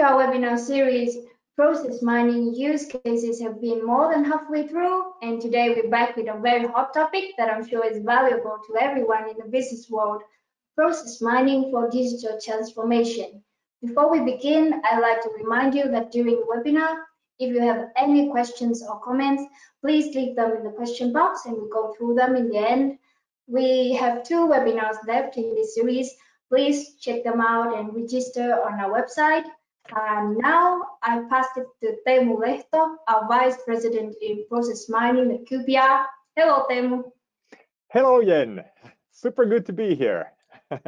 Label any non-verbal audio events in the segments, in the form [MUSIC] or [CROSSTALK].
QPR webinar series process mining use cases have been more than halfway through and today we're back with a very hot topic that I'm sure is valuable to everyone in the business world, process mining for digital transformation. Before we begin, I'd like to remind you that during the webinar, if you have any questions or comments, please leave them in the question box and we'll go through them in the end. We have two webinars left in this series. Please check them out and register on our website. And now I pass it to Teemu Lehto, our Vice President in Process Mining at QPR. Hello, Teemu. Hello, Jen. Super good to be here. [LAUGHS]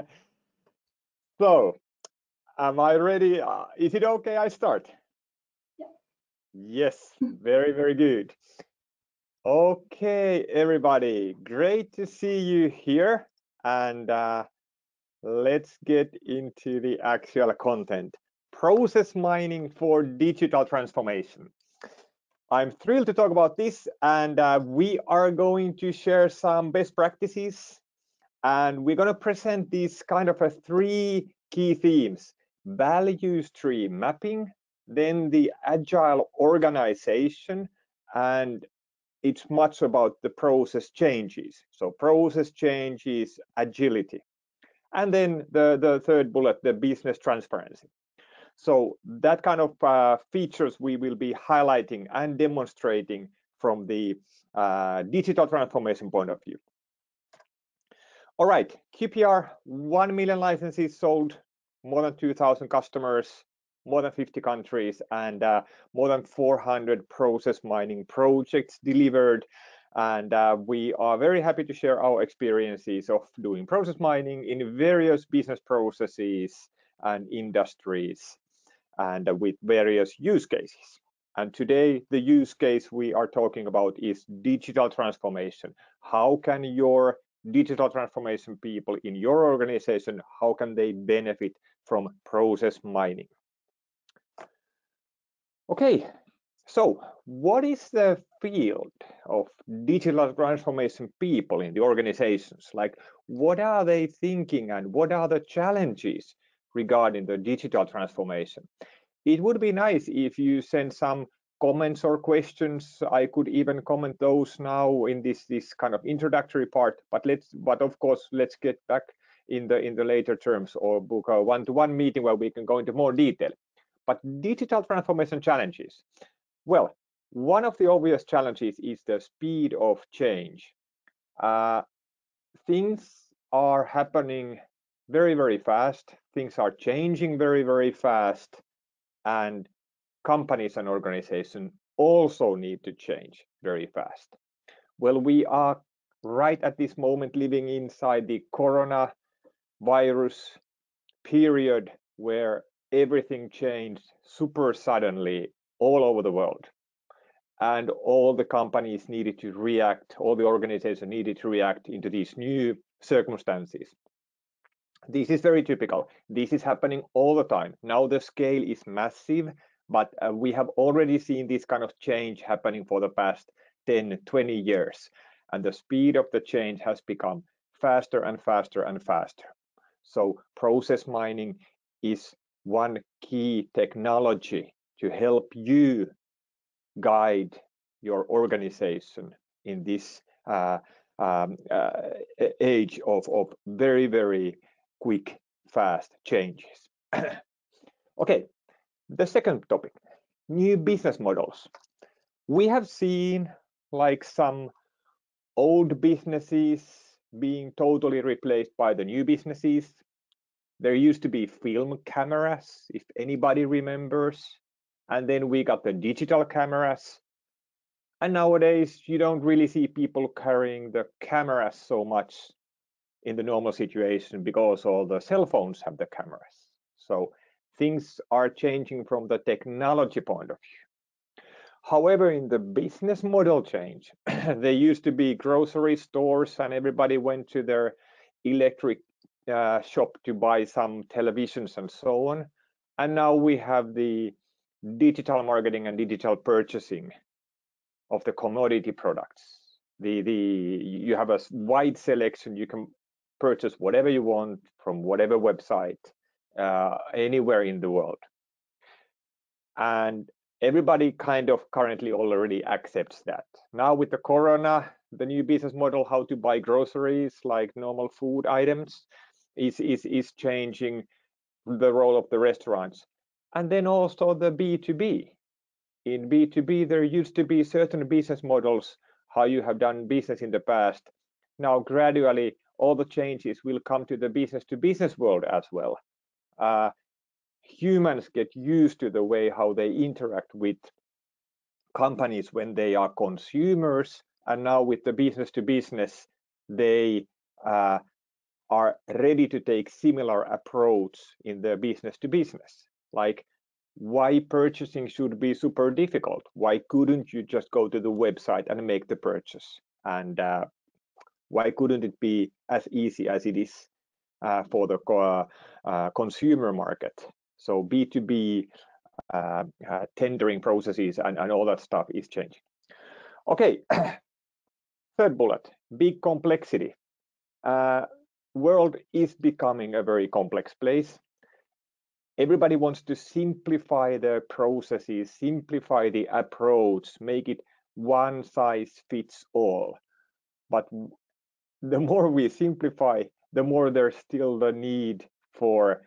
so, am I ready? Uh, is it okay I start? Yes, very, very good. Okay, everybody, great to see you here. And uh, let's get into the actual content. Process mining for digital transformation. I'm thrilled to talk about this and uh, we are going to share some best practices and we're going to present these kind of a three key themes value stream mapping then the agile organization and it's much about the process changes. So process changes agility. And then the the third bullet the business transparency so that kind of uh, features we will be highlighting and demonstrating from the uh, digital transformation point of view all right qpr 1 million licenses sold more than 2000 customers more than 50 countries and uh, more than 400 process mining projects delivered. And uh, we are very happy to share our experiences of doing process mining in various business processes and industries and with various use cases. And today, the use case we are talking about is digital transformation. How can your digital transformation people in your organization, how can they benefit from process mining? Okay, so what is the field of digital transformation people in the organizations? Like, what are they thinking and what are the challenges regarding the digital transformation? It would be nice if you send some comments or questions. I could even comment those now in this this kind of introductory part. But let's, but of course, let's get back in the in the later terms or book a one-to-one -one meeting where we can go into more detail. But digital transformation challenges. Well, one of the obvious challenges is the speed of change. Uh, things are happening very, very fast. Things are changing very, very fast. And companies and organizations also need to change very fast. Well, we are right at this moment living inside the corona virus period where everything changed super suddenly all over the world and all the companies needed to react all the organizations needed to react into these new circumstances this is very typical. This is happening all the time. Now the scale is massive but uh, we have already seen this kind of change happening for the past 10 20 years and the speed of the change has become faster and faster and faster. So process mining is one key technology to help you guide your organization in this uh, um, uh, age of, of very, very quick, fast changes. [CLEARS THROAT] okay, the second topic, new business models. We have seen like some old businesses being totally replaced by the new businesses there used to be film cameras, if anybody remembers. And then we got the digital cameras. And nowadays, you don't really see people carrying the cameras so much in the normal situation because all the cell phones have the cameras. So things are changing from the technology point of view. However, in the business model change, [CLEARS THROAT] there used to be grocery stores and everybody went to their electric uh, shop to buy some televisions and so on. And now we have the digital marketing and digital purchasing of the commodity products. The the you have a wide selection. You can purchase whatever you want from whatever website uh, anywhere in the world. And everybody kind of currently already accepts that. Now with the corona, the new business model, how to buy groceries like normal food items, is, is, is changing the role of the restaurants. And then also the B2B. In B2B, there used to be certain business models, how you have done business in the past. Now, gradually, all the changes will come to the business to business world as well. Uh, humans get used to the way how they interact with companies when they are consumers and now with the business to business they uh, are ready to take similar approach in the business to business. Like why purchasing should be super difficult? Why couldn't you just go to the website and make the purchase? And uh, why couldn't it be as easy as it is uh, for the uh, consumer market so B2B uh, uh, tendering processes and, and all that stuff is changing. Okay, [COUGHS] third bullet, big complexity. Uh, world is becoming a very complex place. Everybody wants to simplify their processes, simplify the approach, make it one size fits all. But the more we simplify, the more there's still the need for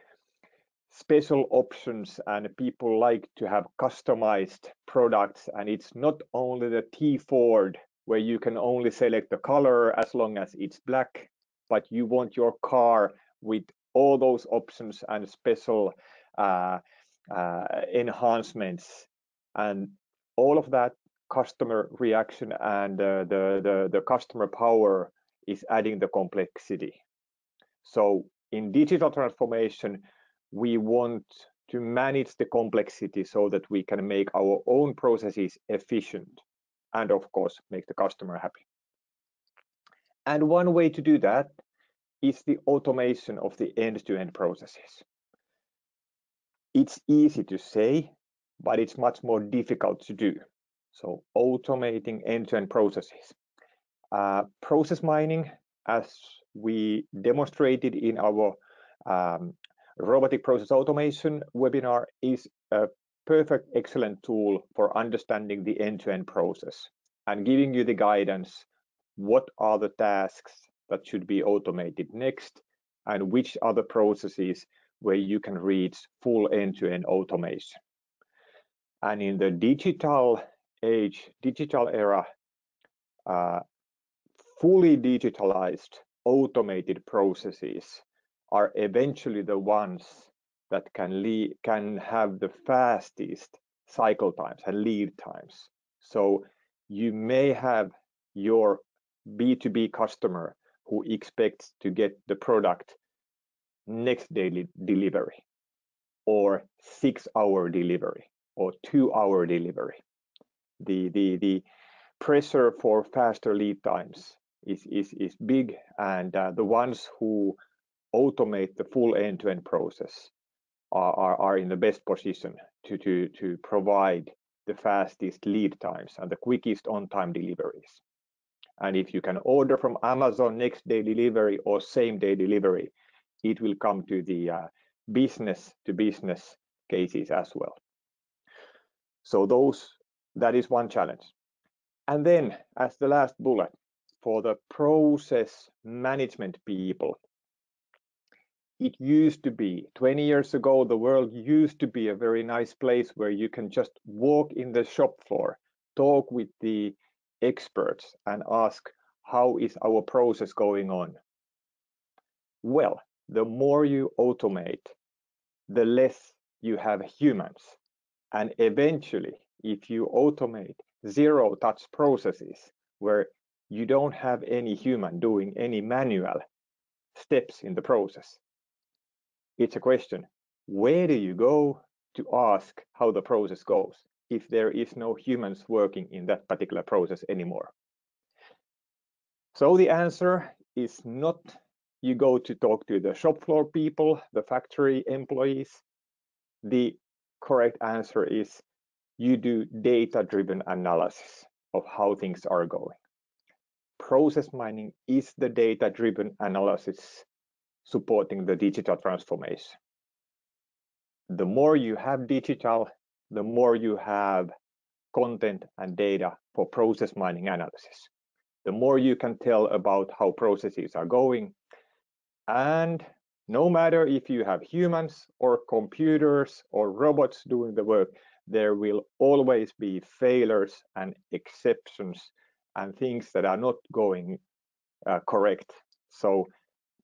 special options and people like to have customized products and it's not only the T Ford where you can only select the color as long as it's black but you want your car with all those options and special uh, uh, enhancements. And all of that customer reaction and uh, the, the the customer power is adding the complexity so in digital transformation we want to manage the complexity so that we can make our own processes efficient and of course make the customer happy. And one way to do that is the automation of the end-to-end -end processes. It's easy to say, but it's much more difficult to do. So automating end-to-end -end processes. Uh, process mining, as we demonstrated in our um, robotic process automation webinar is a perfect, excellent tool for understanding the end-to-end -end process and giving you the guidance, what are the tasks that should be automated next and which are the processes where you can reach full end-to-end -end automation. And in the digital age, digital era, uh, fully digitalized automated processes are eventually the ones that can lead, can have the fastest cycle times and lead times. So you may have your B2B customer who expects to get the product next daily delivery or six hour delivery or two hour delivery. The, the, the pressure for faster lead times is, is, is big and uh, the ones who automate the full end-to-end -end process are, are, are in the best position to, to, to provide the fastest lead times and the quickest on-time deliveries. And if you can order from Amazon next day delivery or same day delivery, it will come to the uh, business to business cases as well. So those, that is one challenge. And then as the last bullet, for the process management people, it used to be 20 years ago the world used to be a very nice place where you can just walk in the shop floor talk with the experts and ask how is our process going on? Well the more you automate the less you have humans. And eventually if you automate zero touch processes where you don't have any human doing any manual steps in the process. It's a question where do you go to ask how the process goes if there is no humans working in that particular process anymore? So the answer is not you go to talk to the shop floor people the factory employees. The correct answer is you do data driven analysis of how things are going process mining is the data driven analysis supporting the digital transformation. The more you have digital, the more you have content and data for process mining analysis. The more you can tell about how processes are going. And no matter if you have humans or computers or robots doing the work, there will always be failures and exceptions and things that are not going uh, correct. So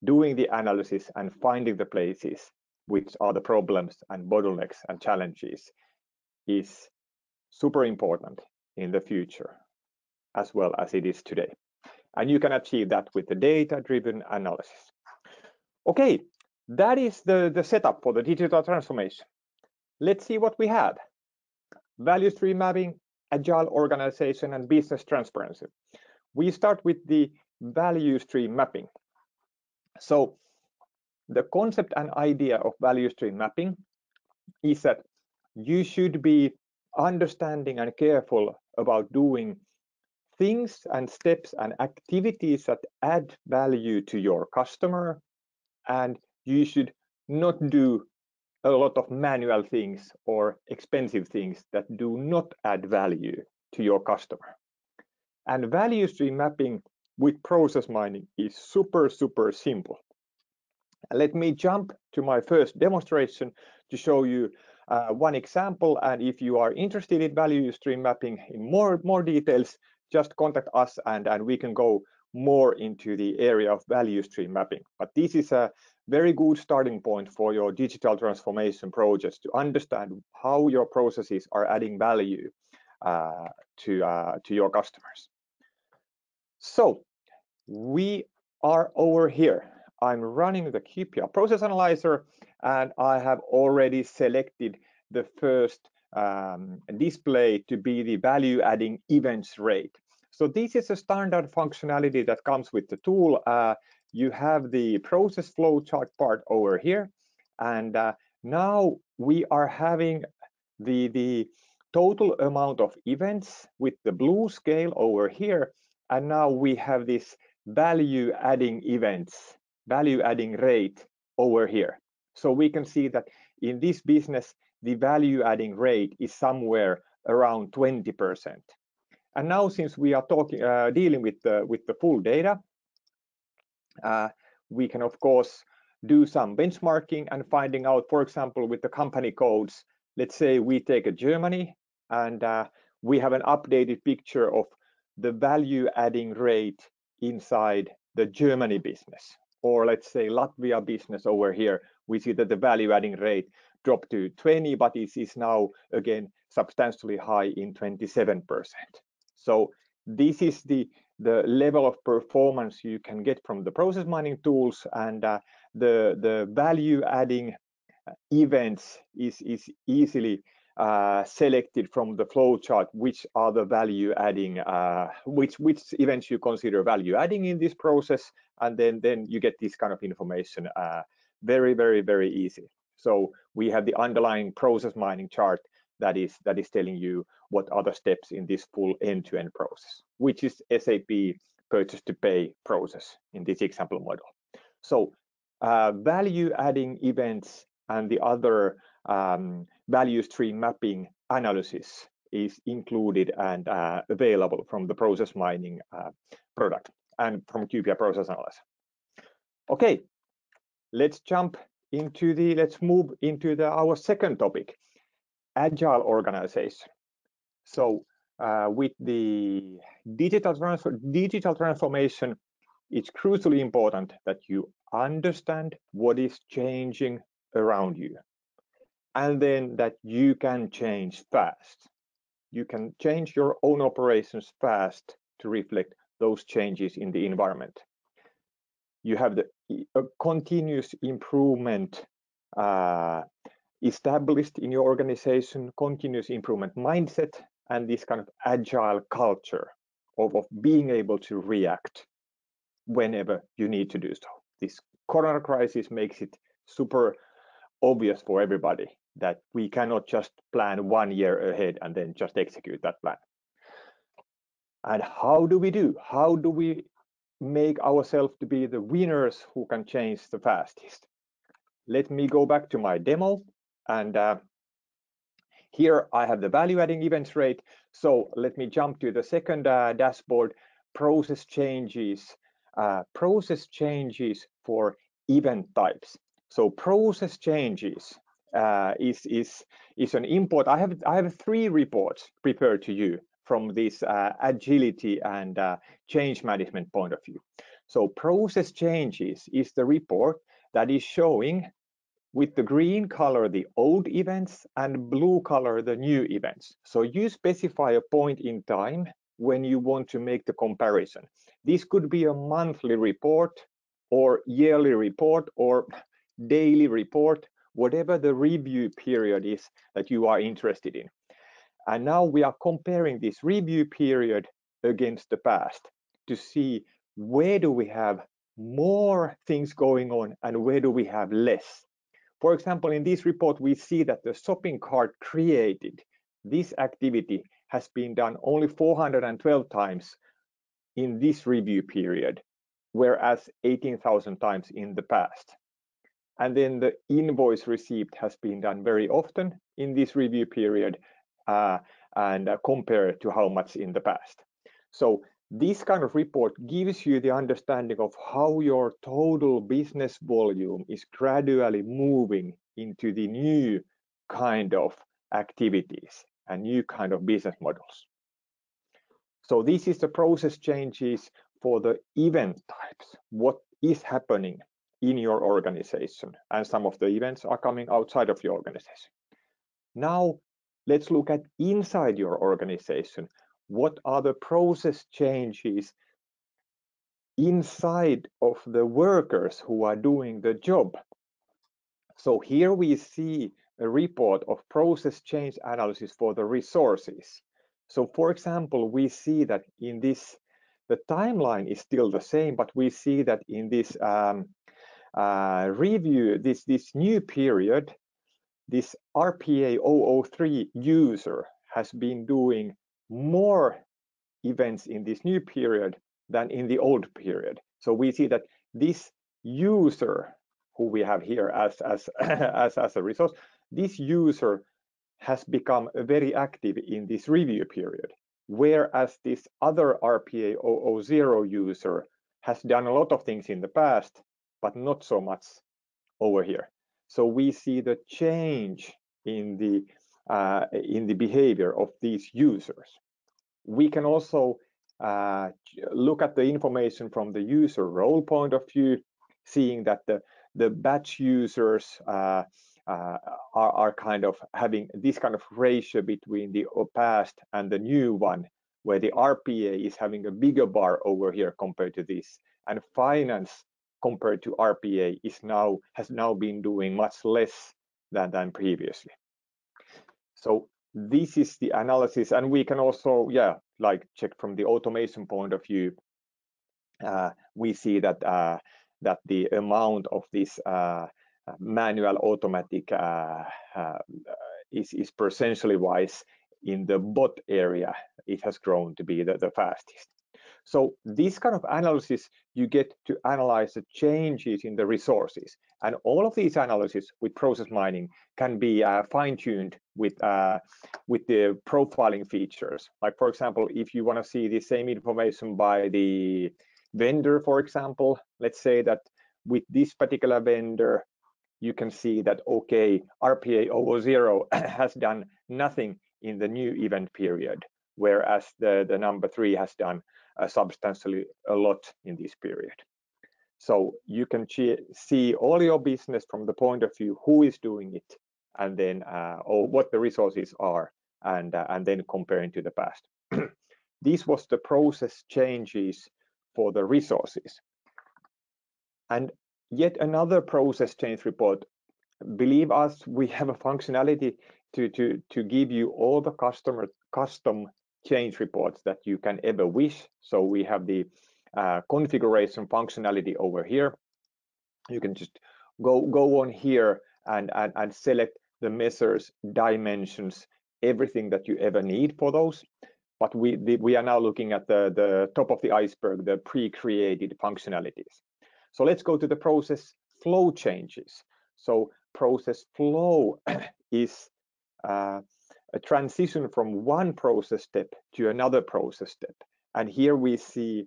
doing the analysis and finding the places which are the problems and bottlenecks and challenges is super important in the future as well as it is today. And you can achieve that with the data-driven analysis. Okay, that is the, the setup for the digital transformation. Let's see what we have. Value stream mapping, agile organization, and business transparency. We start with the value stream mapping. So the concept and idea of value stream mapping is that you should be understanding and careful about doing things and steps and activities that add value to your customer and you should not do a lot of manual things or expensive things that do not add value to your customer. And value stream mapping with process mining is super, super simple. Let me jump to my first demonstration to show you uh, one example. And if you are interested in value stream mapping in more, more details, just contact us and, and we can go more into the area of value stream mapping. But this is a very good starting point for your digital transformation projects to understand how your processes are adding value uh, to, uh, to your customers. So we are over here. I'm running the QPR process analyzer and I have already selected the first um, display to be the value adding events rate. So this is a standard functionality that comes with the tool. Uh, you have the process flow chart part over here. And uh, now we are having the, the total amount of events with the blue scale over here. And now we have this value adding events, value adding rate over here. So we can see that in this business, the value adding rate is somewhere around 20%. And now since we are talking, uh, dealing with the, with the full data, we can of course do some benchmarking and finding out, for example, with the company codes, let's say we take a Germany and uh, we have an updated picture of the value adding rate inside the Germany business. Or let's say Latvia business over here, we see that the value adding rate dropped to 20, but it is now again substantially high in 27%. So this is the the level of performance you can get from the process mining tools and uh, the the value adding uh, events is is easily uh, selected from the flow chart which are the value adding uh, which which events you consider value adding in this process. And then then you get this kind of information uh, very very very easy. So we have the underlying process mining chart that is that is telling you what the steps in this full end-to-end -end process, which is SAP purchase to pay process in this example model. So uh, value adding events and the other um, value stream mapping analysis is included and uh, available from the process mining uh, product and from QPR process analyzer. Okay, let's jump into the, let's move into the, our second topic, agile organization. So uh, with the digital, transfer, digital transformation, it's crucially important that you understand what is changing around you and then that you can change fast. You can change your own operations fast to reflect those changes in the environment. You have the continuous improvement uh, established in your organization, continuous improvement mindset, and this kind of agile culture of, of being able to react whenever you need to do so. This corona crisis makes it super obvious for everybody that we cannot just plan one year ahead and then just execute that plan. And how do we do? How do we make ourselves to be the winners who can change the fastest? Let me go back to my demo and uh, Here I have the value adding events rate. So let me jump to the second uh, dashboard, process changes, uh, process changes for event types. So process changes uh, is, is, is an import. I have, I have three reports prepared to you from this uh, agility and uh, change management point of view. So process changes is the report that is showing with the green color the old events and blue color the new events. So you specify a point in time when you want to make the comparison. This could be a monthly report or yearly report or daily report, whatever the review period is that you are interested in. And now we are comparing this review period against the past to see where do we have more things going on and where do we have less. For example, in this report, we see that the shopping cart created, this activity has been done only 412 times in this review period, whereas 18,000 times in the past. And then the invoice received has been done very often in this review period uh, and uh, compared to how much in the past. So this kind of report gives you the understanding of how your total business volume is gradually moving into the new kind of activities and new kind of business models. So this is the process changes for the event types. What is happening in your organization? And some of the events are coming outside of your organization. Now, let's look at inside your organization what are the process changes inside of the workers who are doing the job. So here we see a report of process change analysis for the resources. So for example, we see that in this, the timeline is still the same, but we see that in this um, uh, review, this, this new period, this RPA 003 user has been doing more events in this new period than in the old period. So we see that this user who we have here as, as, [CLEARS THROAT] as, as a resource, this user has become very active in this review period, whereas this other RPA 000 user has done a lot of things in the past, but not so much over here. So we see the change in the uh, in the behavior of these users. We can also uh, look at the information from the user role point of view, seeing that the, the batch users uh, uh, are, are kind of having this kind of ratio between the past and the new one, where the RPA is having a bigger bar over here compared to this. And finance compared to RPA is now has now been doing much less than, than previously. So this is the analysis, and we can also, yeah, like check from the automation point of view. Uh, we see that uh, that the amount of this uh, manual automatic uh, uh, is is percentually wise in the bot area. It has grown to be the, the fastest. So this kind of analysis, you get to analyze the changes in the resources. And all of these analysis with process mining can be uh, fine-tuned with, uh, with the profiling features. Like for example, if you wanna see the same information by the vendor, for example, let's say that with this particular vendor, you can see that, okay, RPA 000 [COUGHS] has done nothing in the new event period, whereas the, the number three has done substantially a lot in this period. So you can see all your business from the point of view who is doing it, and then uh, or what the resources are, and uh, and then comparing to the past. [CLEARS THROAT] this was the process changes for the resources. And yet another process change report. Believe us, we have a functionality to to to give you all the customer custom change reports that you can ever wish. So we have the uh, configuration functionality over here. You can just go go on here and, and, and select the measures, dimensions, everything that you ever need for those. But we, the, we are now looking at the, the top of the iceberg, the pre-created functionalities. So let's go to the process flow changes. So process flow [COUGHS] is uh, a transition from one process step to another process step. And here we see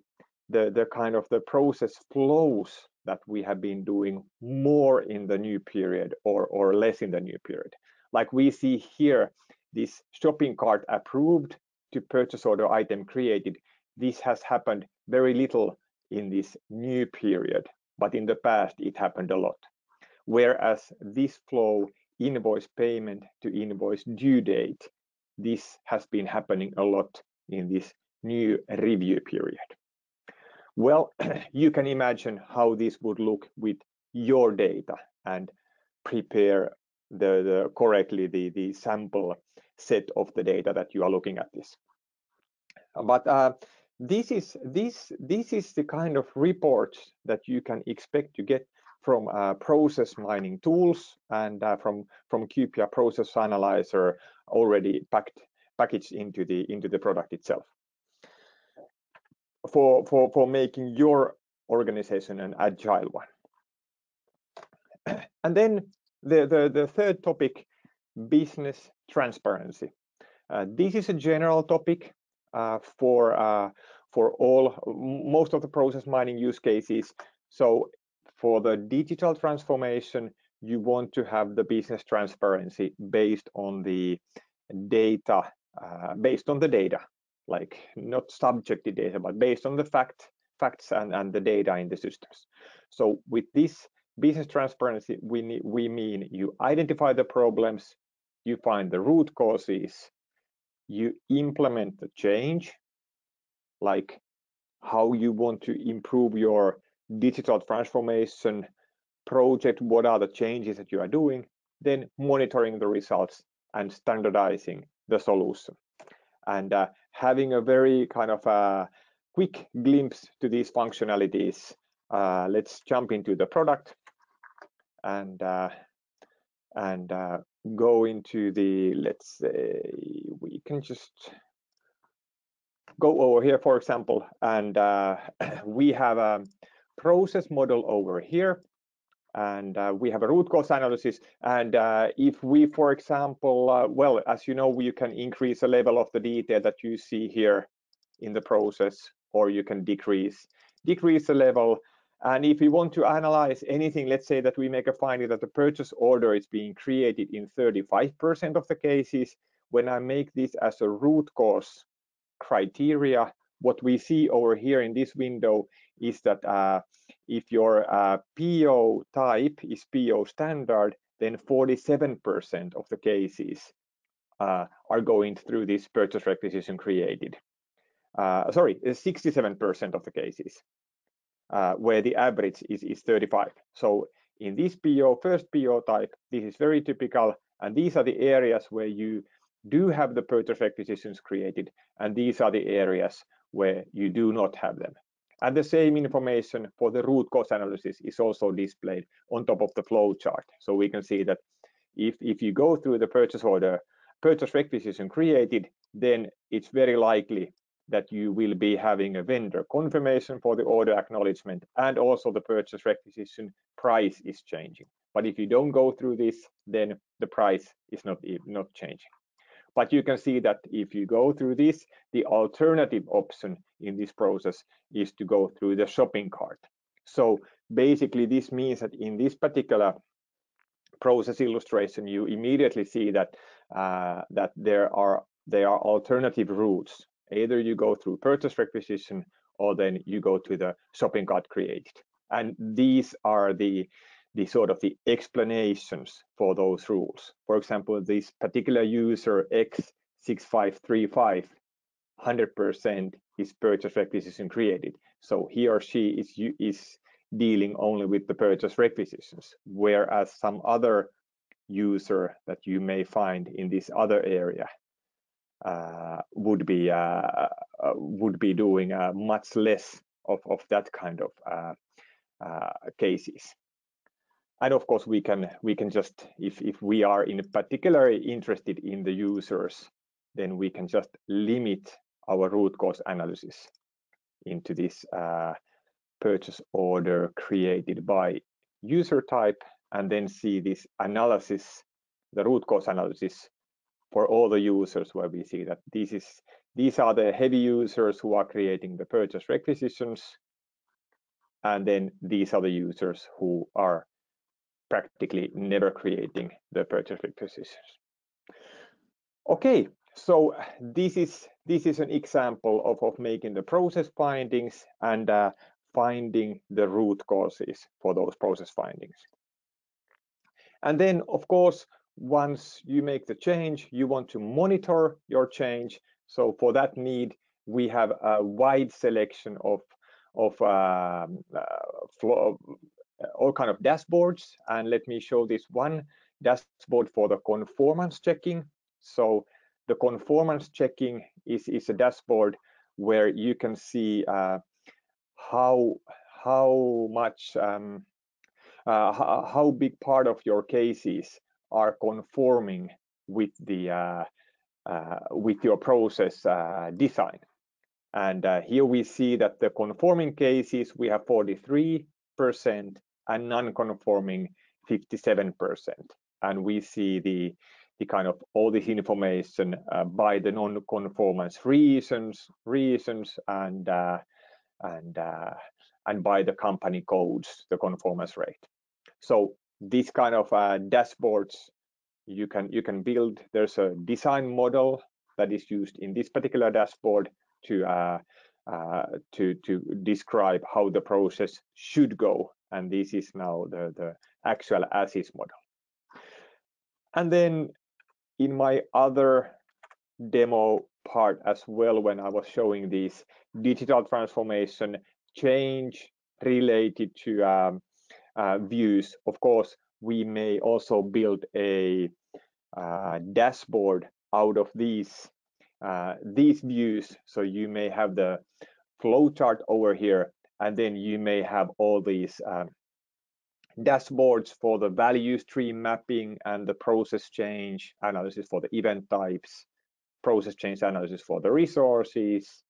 the, the kind of the process flows that we have been doing more in the new period or, or less in the new period. Like we see here, this shopping cart approved to purchase order item created. This has happened very little in this new period, but in the past it happened a lot. Whereas this flow invoice payment to invoice due date, this has been happening a lot in this new review period. Well, [CLEARS THROAT] you can imagine how this would look with your data and prepare the, the correctly the, the sample set of the data that you are looking at this. But uh, this is this this is the kind of reports that you can expect to get from uh, process mining tools and uh, from from QPR process analyzer already packed packaged into the into the product itself. For for for making your organization an agile one. [CLEARS THROAT] And then the the, the third topic business transparency. Uh, this is a general topic uh, for uh, for all most of the process mining use cases. So for the digital transformation you want to have the business transparency based on the data uh, based on the data like not subjective data, but based on the fact, facts and, and the data in the systems. So with this business transparency, we, need, we mean you identify the problems, you find the root causes, you implement the change, like how you want to improve your digital transformation project, what are the changes that you are doing, then monitoring the results and standardizing the solution. And uh, having a very kind of a uh, quick glimpse to these functionalities, uh, let's jump into the product and uh, and uh, go into the let's say we can just go over here for example and uh, [CLEARS THROAT] we have a process model over here and uh, we have a root cause analysis. And uh, if we, for example, uh, well, as you know, you can increase the level of the detail that you see here in the process, or you can decrease decrease the level. And if we want to analyze anything, let's say that we make a finding that the purchase order is being created in 35% of the cases, when I make this as a root cause criteria, what we see over here in this window is that uh, if your uh, PO type is PO standard, then 47% of the cases uh, are going through this purchase requisition created. Uh, sorry, 67% of the cases, uh, where the average is, is 35. So in this PO, first PO type, this is very typical, and these are the areas where you do have the purchase requisitions created, and these are the areas where you do not have them. And the same information for the root cause analysis is also displayed on top of the flow chart. So we can see that if, if you go through the purchase order, purchase requisition created, then it's very likely that you will be having a vendor confirmation for the order acknowledgement and also the purchase requisition price is changing. But if you don't go through this, then the price is not, not changing. But you can see that if you go through this, the alternative option in this process is to go through the shopping cart. So basically this means that in this particular process illustration, you immediately see that uh, that there are there are alternative routes. Either you go through purchase requisition or then you go to the shopping cart created. And these are the the sort of the explanations for those rules. For example, this particular user X6535, 100% is purchase requisition created. So he or she is, is dealing only with the purchase requisitions, whereas some other user that you may find in this other area uh, would be uh, uh would be doing uh, much less of, of that kind of uh, uh, cases and of course we can we can just if if we are in particularly interested in the users then we can just limit our root cause analysis into this uh, purchase order created by user type and then see this analysis the root cause analysis for all the users where we see that this is these are the heavy users who are creating the purchase requisitions. And then these are the users who are practically never creating the purchase requisitions okay so this is this is an example of, of making the process findings and uh, finding the root causes for those process findings. And then of course once you make the change you want to monitor your change. So for that need we have a wide selection of of um, uh, flow, all kind of dashboards and let me show this one dashboard for the conformance checking so the conformance checking is, is a dashboard where you can see uh, how how much um, uh, how, how, big part of your cases are conforming with the uh, uh with your process uh, design. And uh, here we see that the conforming cases we have 43% and non-conforming 57%. And we see the the kind of all this information uh, by the non-conformance reasons, reasons, and uh, and uh, and by the company codes, the conformance rate. So these kind of uh, dashboards you can you can build. There's a design model that is used in this particular dashboard to uh, to to describe how the process should go, and this is now the the actual as-is model. And then in my other demo part as well when I was showing this digital transformation change related to um, uh, views. Of course, we may also build a uh, dashboard out of these uh, these views. So you may have the flowchart over here, and then you may have all these um, dashboards for the value stream mapping and the process change analysis for the event types, process change analysis for the resources,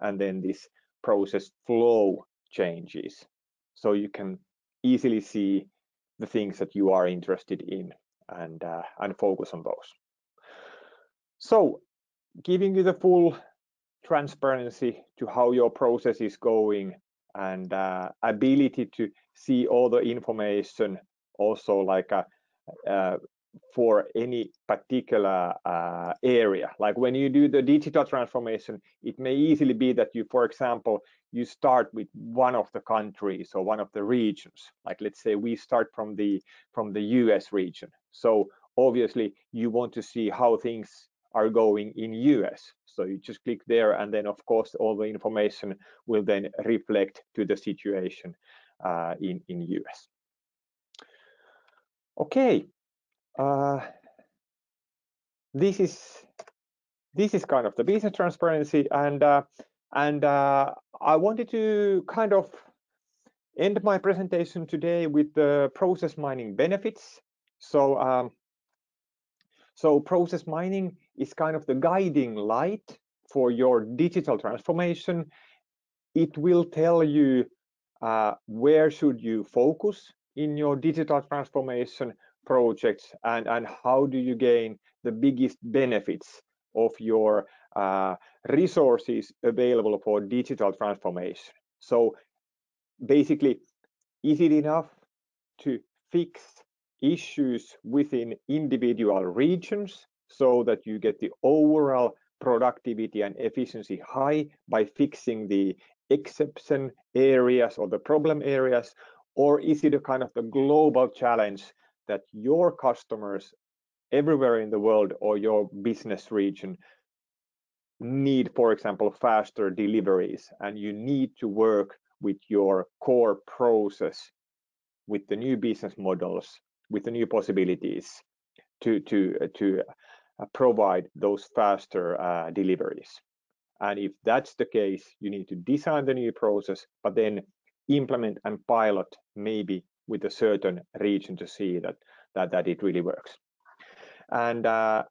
and then this process flow changes. So you can easily see the things that you are interested in and, uh, and focus on those. So giving you the full transparency to how your process is going and uh, ability to see all the information also like a, uh, uh, for any particular uh, area. Like when you do the digital transformation, it may easily be that you, for example, you start with one of the countries or one of the regions. Like let's say we start from the from the US region. So obviously you want to see how things are going in US. So you just click there and then of course all the information will then reflect to the situation uh, in, in US. Okay, uh, this is this is kind of the business transparency and uh, and uh, I wanted to kind of end my presentation today with the process mining benefits. So um, so process mining is kind of the guiding light for your digital transformation. It will tell you uh, where should you focus in your digital transformation projects and, and how do you gain the biggest benefits of your uh, resources available for digital transformation. So basically, is it enough to fix issues within individual regions so that you get the overall productivity and efficiency high by fixing the exception areas or the problem areas? Or is it a kind of the global challenge that your customers everywhere in the world or your business region need for example faster deliveries and you need to work with your core process with the new business models with the new possibilities to to uh, to uh, provide those faster uh, deliveries. And if that's the case, you need to design the new process, but then implement and pilot maybe with a certain region to see that that, that it really works. And uh,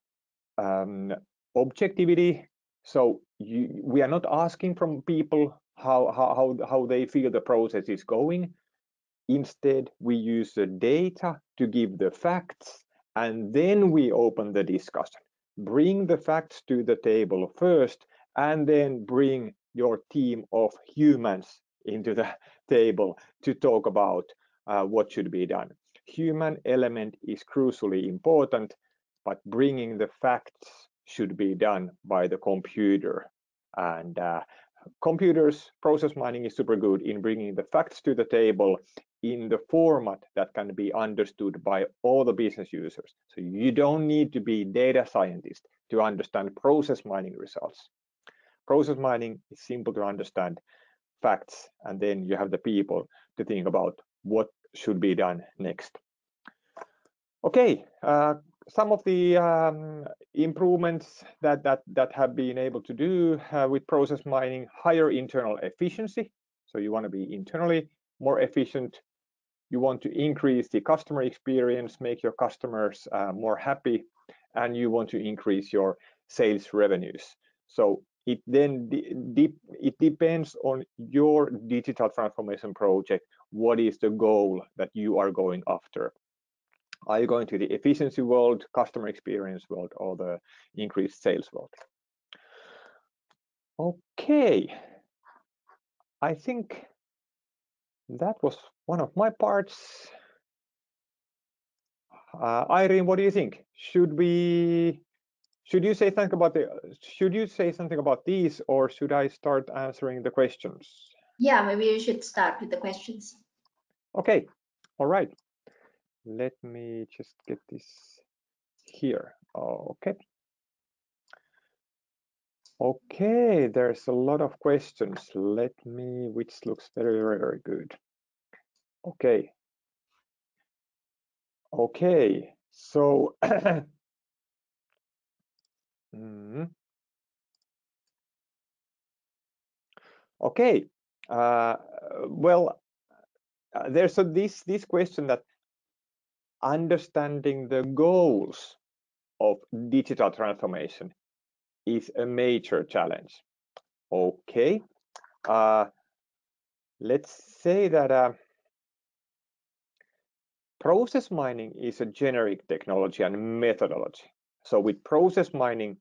um, objectivity. So you, we are not asking from people how, how how they feel the process is going. Instead, we use the data to give the facts and then we open the discussion. bring the facts to the table first and then bring your team of humans into the [LAUGHS] table to talk about uh, what should be done. Human element is crucially important, but bringing the facts should be done by the computer. And uh, computers, process mining is super good in bringing the facts to the table in the format that can be understood by all the business users. So you don't need to be data scientist to understand process mining results. Process mining is simple to understand facts, and then you have the people to think about what should be done next. Okay, uh, some of the um, improvements that, that, that have been able to do uh, with process mining, higher internal efficiency. So you want to be internally more efficient. You want to increase the customer experience, make your customers uh, more happy, and you want to increase your sales revenues. So it then de it depends on your digital transformation project. What is the goal that you are going after? Are you going to the efficiency world, customer experience world, or the increased sales world? Okay, I think that was one of my parts. Uh, Irene, what do you think? Should we, should you say something about the, should you say something about these, or should I start answering the questions? Yeah, maybe you should start with the questions. Okay, all right let me just get this here. Okay. Okay, there's a lot of questions. Let me, which looks very, very, very good. Okay. Okay, so [CLEARS THROAT] mm. okay. Uh, well, uh, there's a, this this question that understanding the goals of digital transformation is a major challenge. Okay, uh, let's say that uh, process mining is a generic technology and methodology. So with process mining,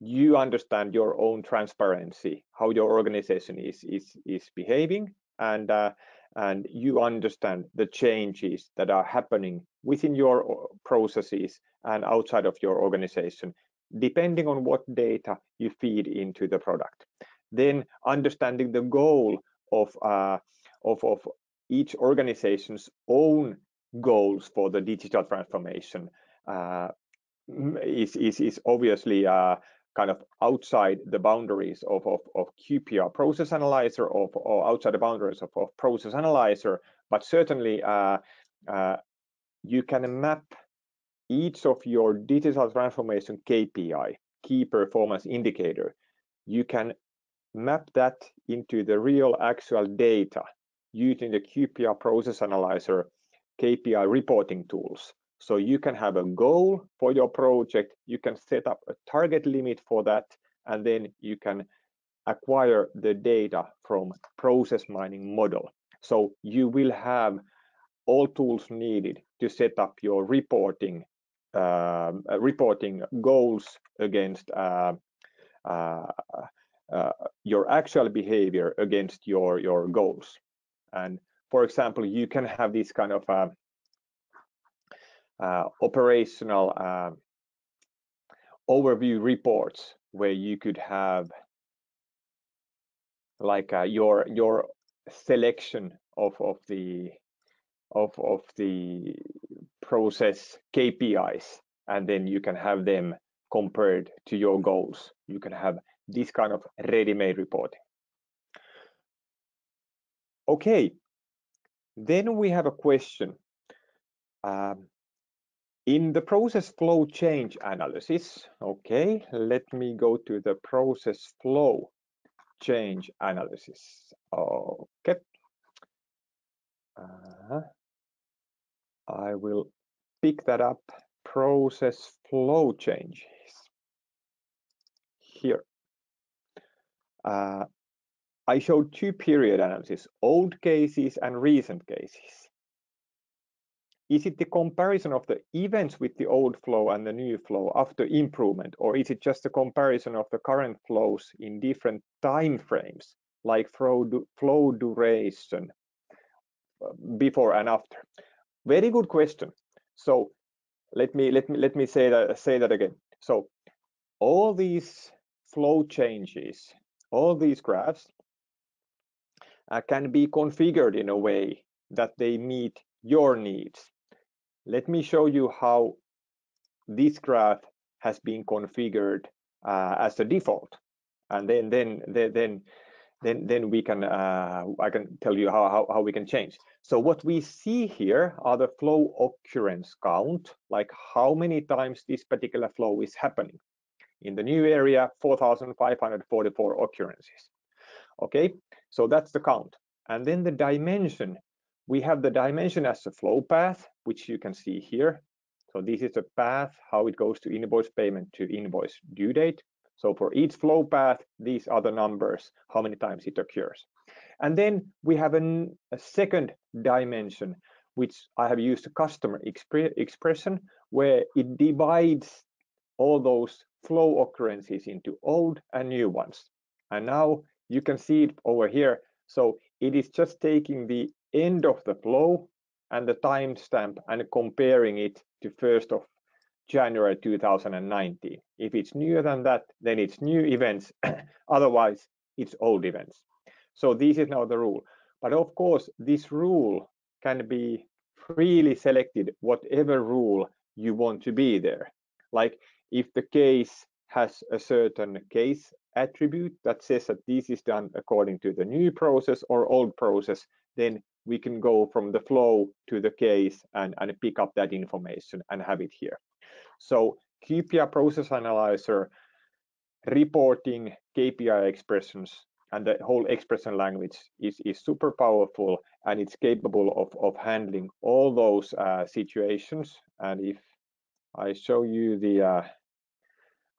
you understand your own transparency, how your organization is is is behaving, and uh, and you understand the changes that are happening within your uh, processes and outside of your organization, depending on what data you feed into the product. Then understanding the goal of, uh, of, of each organization's own goals for the digital transformation uh, is, is, is obviously uh, kind of outside the boundaries of, of, of QPR process analyzer or, or outside the boundaries of, of process analyzer, but certainly uh, uh, you can map each of your digital transformation KPI, key performance indicator. You can map that into the real actual data using the QPR process analyzer KPI reporting tools. So you can have a goal for your project, you can set up a target limit for that, and then you can acquire the data from process mining model. So you will have all tools needed to set up your reporting uh, reporting goals against uh, uh, uh, your actual behavior against your your goals. And for example, you can have this kind of uh, uh, operational uh, overview reports where you could have like uh, your your selection of of the of of the process KPIs and then you can have them compared to your goals. You can have this kind of ready-made reporting. Okay then we have a question um, in the process flow change analysis, okay, let me go to the process flow change analysis. Okay. Uh, I will pick that up, process flow changes. Here. Uh, I showed two period analysis, old cases and recent cases. is it the comparison of the events with the old flow and the new flow after improvement, or is it just a comparison of the current flows in different time frames, like flow, flow duration uh, before and after? Very good question. So let me let me let me say that say that again. So all these flow changes, all these graphs uh, can be configured in a way that they meet your needs. Let me show you how this graph has been configured uh, as a default, and then then then then then we can uh, I can tell you how, how how we can change. So what we see here are the flow occurrence count, like how many times this particular flow is happening. In the new area, 4,544 occurrences. Okay, so that's the count. And then the dimension, we have the dimension as a flow path, which you can see here. So this is the path, how it goes to invoice payment to invoice due date. So for each flow path, these are the numbers, how many times it occurs. And then we have an, a second dimension, which I have used a customer expre expression, where it divides all those flow occurrences into old and new ones. And now you can see it over here. So it is just taking the end of the flow and the timestamp and comparing it to 1st of January 2019. If it's newer than that, then it's new events. [COUGHS] Otherwise, it's old events. So this is now the rule. But of course, this rule can be freely selected, whatever rule you want to be there. Like if the case has a certain case attribute that says that this is done according to the new process or old process, then we can go from the flow to the case and, and pick up that information and have it here. So QPR Process Analyzer reporting KPI expressions and the whole expression language is, is super powerful and it's capable of, of handling all those uh, situations. And if I show you the uh,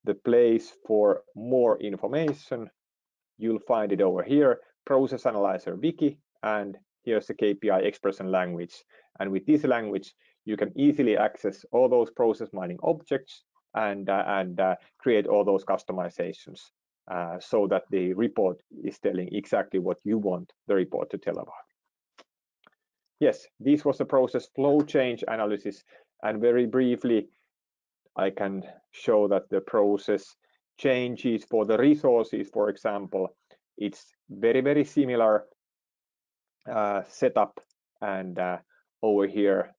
the place for more information, you'll find it over here, Process Analyzer Wiki, and here's the KPI expression language. And with this language, you can easily access all those process mining objects and, uh, and uh, create all those customizations uh, so that the report is telling exactly what you want the report to tell about. Yes, this was the process flow change analysis. And very briefly, I can show that the process changes for the resources, for example, it's very, very similar uh, setup. And uh, over here,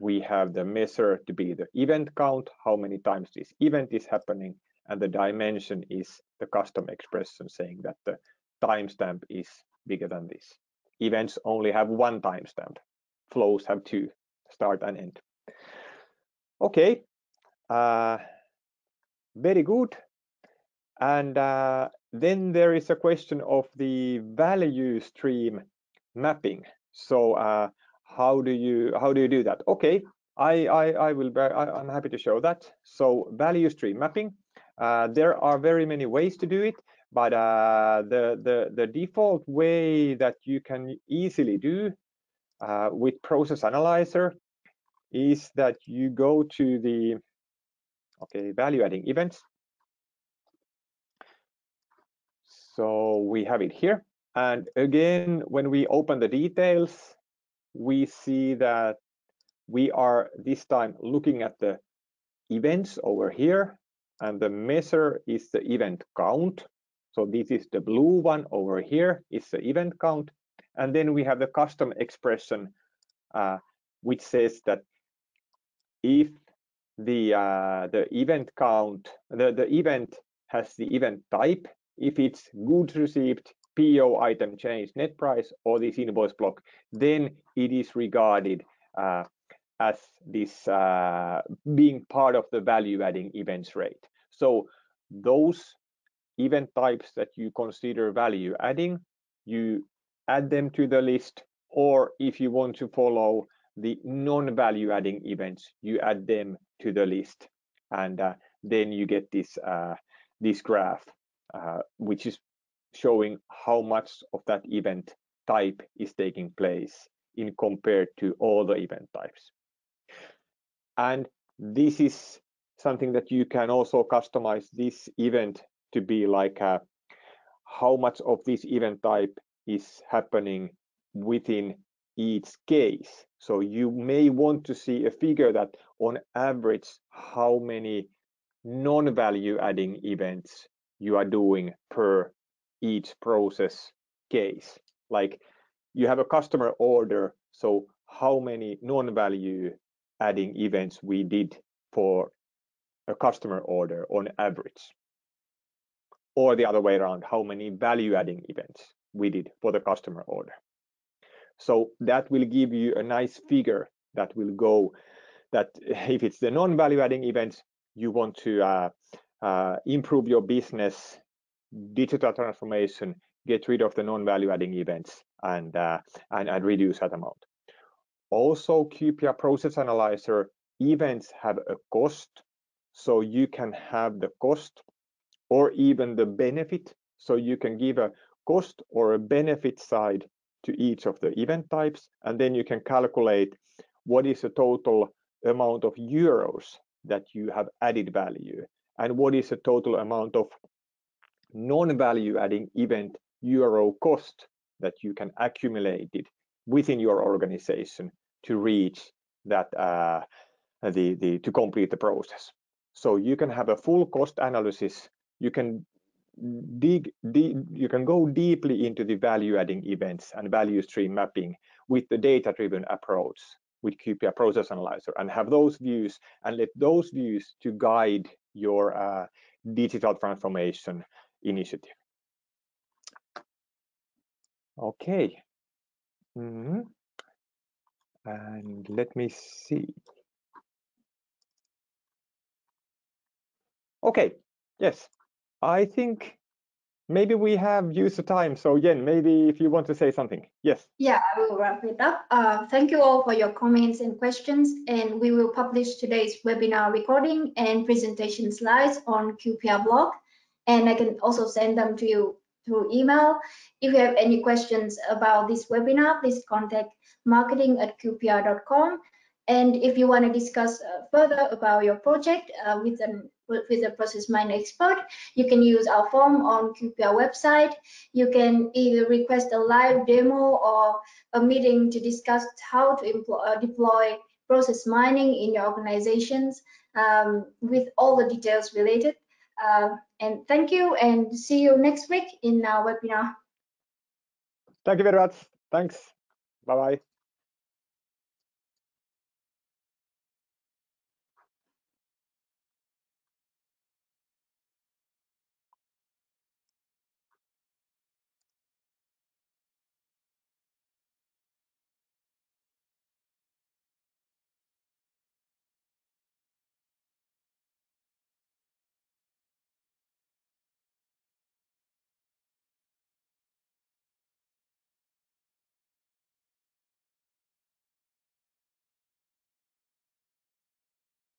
we have the measure to be the event count, how many times this event is happening, and the dimension is the custom expression saying that the timestamp is bigger than this. Events only have one timestamp, flows have two, start and end. Okay, uh, very good. And uh, then there is a question of the value stream mapping. So uh, how do you how do you do that? Okay, I I, I will I, am happy to show that. So value stream mapping. Uh, there are very many ways to do it, but uh, the the the default way that you can easily do with Process Analyzer is that you go to the okay, value adding events. So we have it here. And again, when we open the details, we see that we are this time looking at the events over here and the measure is the event count. So this is the blue one over here is the event count. And then we have the custom expression, uh, which says that if the uh, the event count, the, the event has the event type. If it's goods received, PO item change, net price, or this invoice block, then it is regarded uh, as this uh, being part of the value adding events rate. So those event types that you consider value adding, you add them to the list, or if you want to follow the non-value adding events, you add them to the list. And uh, then you get this, uh, this graph, uh, which is showing how much of that event type is taking place in compared to all the event types. And this is something that you can also customize this event to be like a, how much of this event type is happening within each case. So you may want to see a figure that on average, how many non-value adding events you are doing per each process case. Like you have a customer order, so how many non-value adding events we did for a customer order on average. Or the other way around, how many value adding events we did for the customer order. So that will give you a nice figure that will go that [LAUGHS] if it's the non-value adding events, you want to uh, uh, improve your business, digital transformation, get rid of the non-value adding events and, uh, and, and reduce that amount. Also, QPR Process Analyzer events have a cost, so you can have the cost or even the benefit. So you can give a cost or a benefit side to each of the event types, and then you can calculate what is the total amount of euros that you have added value, and what is the total amount of non-value adding event euro cost that you can accumulate it within your organization to reach that uh, the, the to complete the process. So you can have a full cost analysis. You can dig, dig, you can go deeply into the value adding events and value stream mapping with the data driven approach with QPR process analyzer and have those views and let those views to guide your uh, digital transformation initiative. Okay. Mm -hmm. And let me see. Okay, yes, I think maybe we have used the time. So Jen, maybe if you want to say something. Yes. Yeah, I will wrap it up. Uh, thank you all for your comments and questions. And we will publish today's webinar recording and presentation slides on QPR blog. And I can also send them to you through email. If you have any questions about this webinar, please contact marketing at qpr.com. And if you want to discuss uh, further about your project uh, with an with the process mining expert, you can use our form on QPR website. You can either request a live demo or a meeting to discuss how to employ, uh, deploy process mining in your organizations um, with all the details related. Uh, and thank you and see you next week in our webinar. Thank you very much. Thanks. Bye-bye.